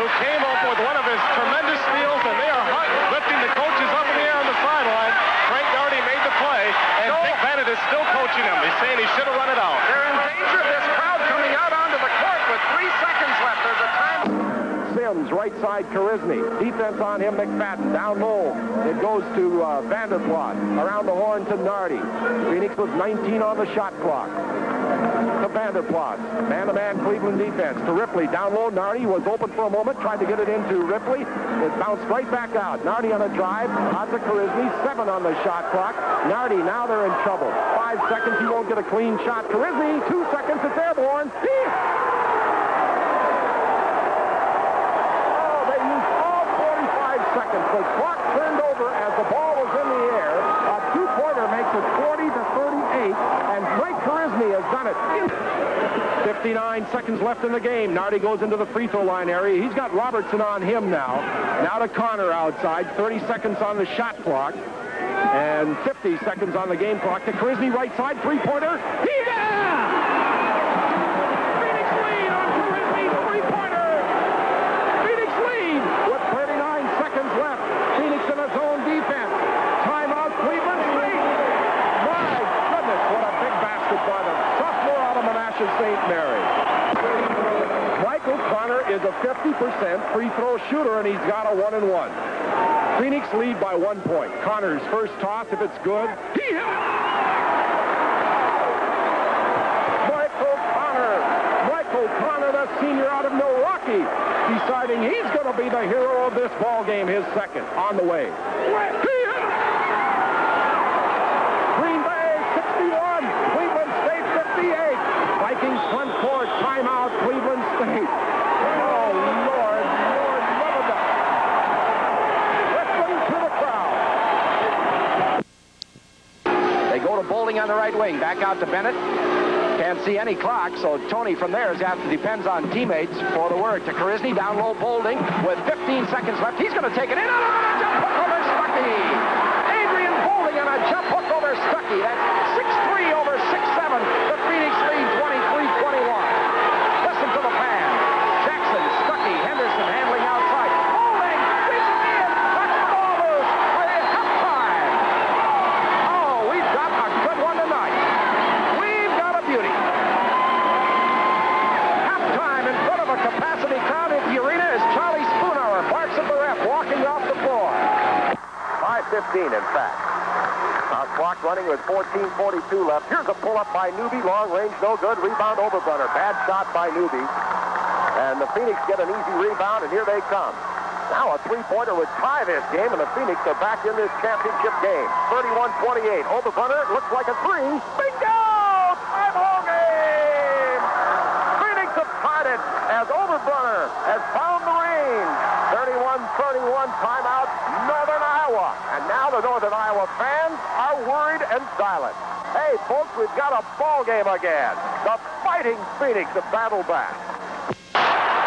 who came up with one of his tremendous steals, and they are lifting the coaches up in the air on the sideline. Frank Darty made the play, and so, Dick Bennett is still coaching him. He's saying he should have run it out. They're in danger of this crowd coming out onto the court with three seconds left. There's a time. Sims, right side, Karizny. Defense on him, McFadden. Down low, it goes to uh, Vanderplot. Around the horn to Nardi. Phoenix with 19 on the shot clock. Vanderplot. Man-to-man Cleveland defense. To Ripley. Down low, Nardi was open for a moment. Tried to get it into Ripley. It bounced right back out. Nardi on a drive. Out to Karizny. Seven on the shot clock. Nardi, now they're in trouble. Five seconds, he won't get a clean shot. Karizny, two seconds, it's airborne. Oh, they used all 45 seconds. The clock turned over as the ball was in the air. A two-pointer makes it 40 to 38, and has done it. 59 seconds left in the game. Nardi goes into the free throw line area. He's got Robertson on him now. Now to Connor outside. 30 seconds on the shot clock. And 50 seconds on the game clock. To Karizny right side. Three-pointer. He Phoenix lead on Karizny's three-pointer. Phoenix lead with 39 seconds left. Phoenix in a zone defense. Timeout, Cleveland. My goodness, what a big basket by the sophomore out of Menasha St. Mary. Michael Connor is a 50% free throw shooter, and he's got a one and one. Phoenix lead by one point. Connor's first toss, if it's good. He Michael Connor. Michael Connor, the senior out of Milwaukee, deciding he's going to be the hero of this ball game, his second, on the way. Green Bay, 61. Cleveland State, 58. Vikings front court, timeout, Cleveland State. Oh, Lord, Lord, love of God. Wrestling to the crowd. They go to Boulding on the right wing. Back out to Bennett. Can't see any clock, so Tony from there is to depends on teammates for the work. To Karizny, down low, Boulding with 15 seconds left. He's going to take it in. Oh, a jump hook over Stuckey. Adrian Boulding on a jump hook over Stuckey. That's 6-3 over 6-7. The Phoenix lead 23-21. Listen to the fan. Jackson, Stuckey, Henderson handling outside. Boulding reaching in. Knocks the ball loose. We're at halftime. Oh, we've got a good one tonight. We've got a beauty. Halftime in front of a capacity crowd at the arena is Charlie Spoonhour, barks at the ref, walking off the floor. 5.15, in fact. Uh, clock running with 14.42 left. Here's a pull-up by Newby. Long range, no good. Rebound Overbrunner. Bad shot by Newby. And the Phoenix get an easy rebound, and here they come. Now a three-pointer would tie this game, and the Phoenix are back in this championship game. 31-28. Overbrunner looks like a three. Bingo! Time ball game! Phoenix have tied it as Overbrunner has found the range. 31-31 timeout, Northern Iowa. And now the Northern Iowa fans are worried and silent. Hey, folks, we've got a ball game again. The Fighting Phoenix have battled back.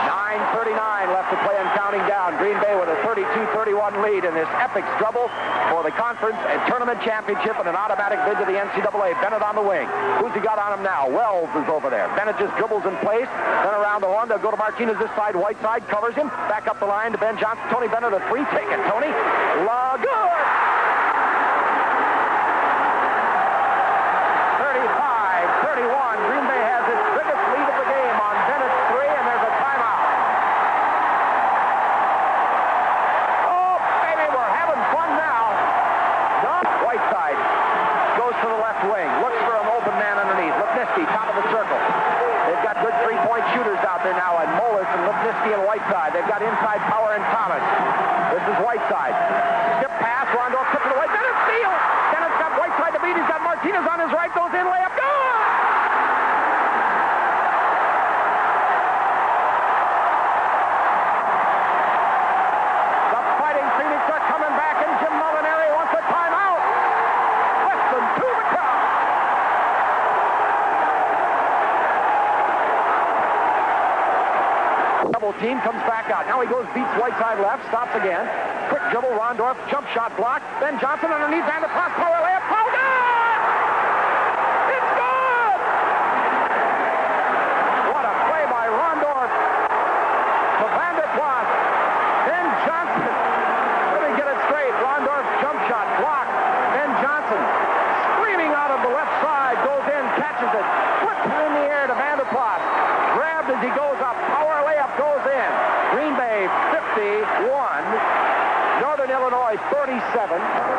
9.39 left to play and counting down. Green Bay with a 32-31 lead in this epic struggle for the conference and tournament championship and an automatic bid to the NCAA. Bennett on the wing. Who's he got on him now? Wells is over there. Bennett just dribbles in place. Then around the horn. They'll go to Martinez this side. Whiteside covers him. Back up the line to Ben Johnson. Tony Bennett a three. Take it, Tony. La good. 35-31. Green Bay has its biggest lead of the game on Bennett's three, and there's a timeout. Oh, baby, we're having fun now. Don Whiteside goes to the left wing, looks for an open man underneath. Lipniski, top of the circle. They've got good three-point shooters out there now, and and Whiteside. They've got inside power and Thomas. This is Whiteside. Skip pass, Rondorf took it away. Bennett steal. Bennett's got Whiteside to beat. He's got Martinez on his right. Goes in, layup. Good! The Fighting Phoenix are coming back, and Jim Molinari wants a timeout. Less than two to count. Double team comes back out. Now he goes, beats Whiteside left, stops again. Quick dribble, Rondorf, jump shot block. Ben Johnson underneath, Van der Plas, power layup. Oh, good! It's good! What a play by Rondorf to Van der Plas. Ben Johnson. Let me get it straight. Rondorf's jump shot blocked. Ben Johnson screaming out of the left side.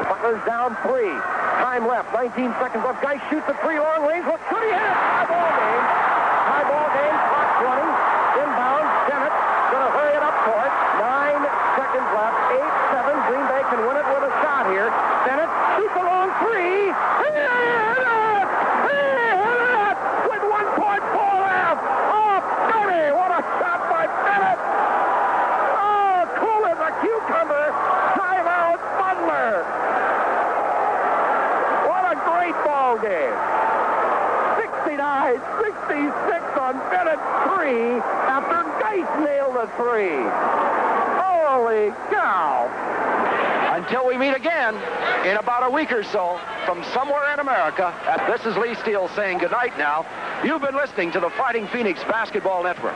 Butler's down three. Time left, 19 seconds left. Guy shoots a three long range. What could he hit? High ball game. High ball game. Clock running. Inbound. Bennett going to hurry it up for it. Nine seconds left. Eight, seven. Green Bay can win it with a shot here. Bennett shoots a long three. He hit it! He hit it! With 1.4 left. Oh, Benny! What a shot by Bennett! Oh, cool as a cucumber. Timeout Butler. What a great ball game. 69, 66 on Bennett three after Geis nailed a three. Holy cow. Until we meet again in about a week or so from somewhere in America. And this is Lee Steele saying goodnight now. You've been listening to the Fighting Phoenix Basketball Network.